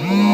Mm.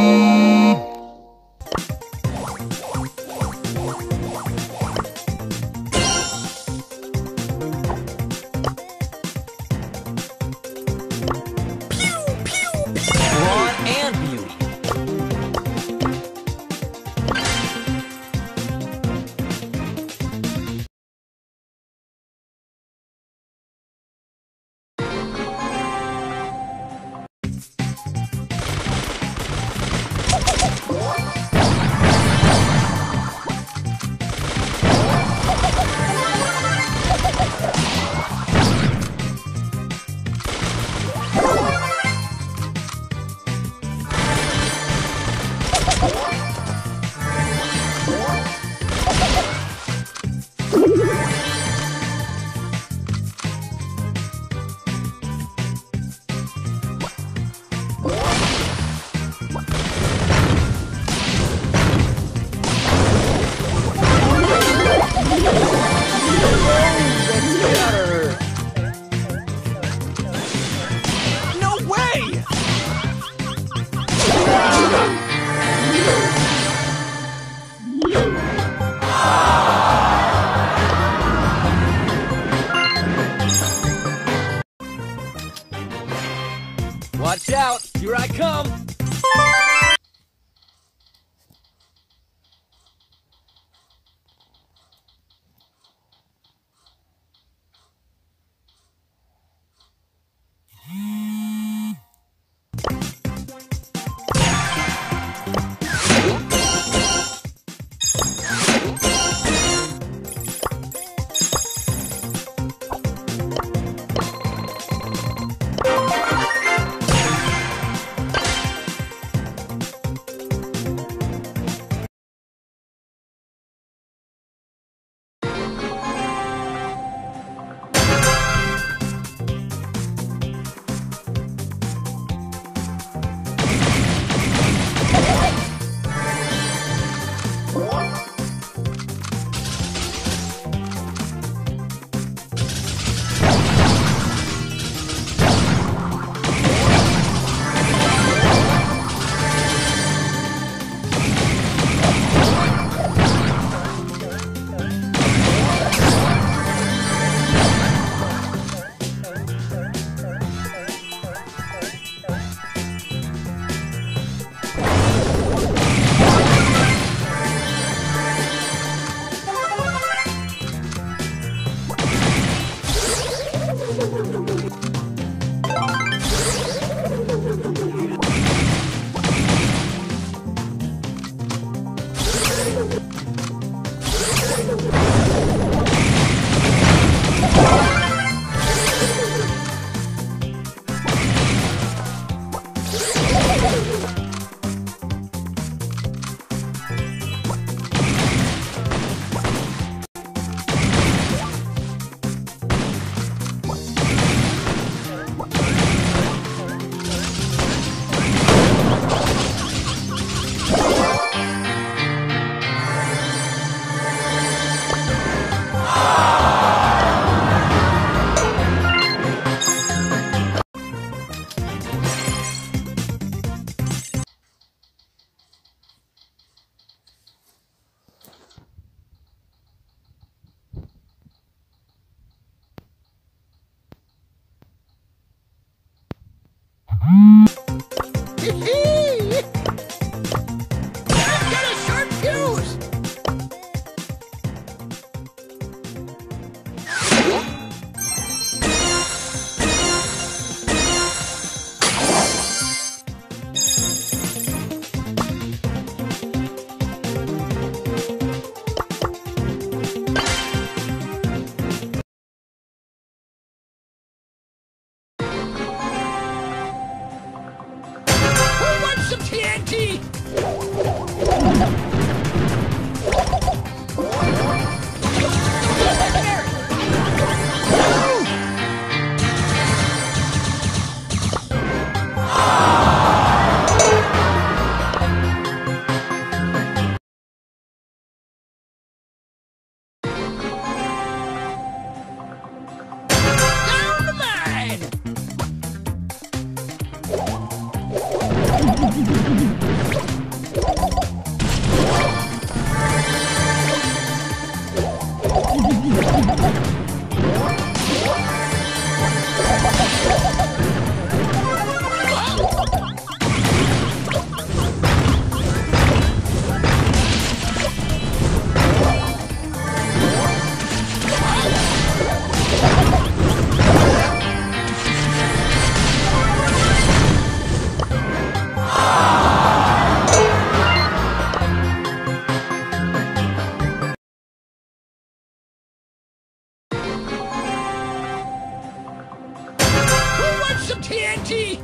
Come! Hee hee! TNT!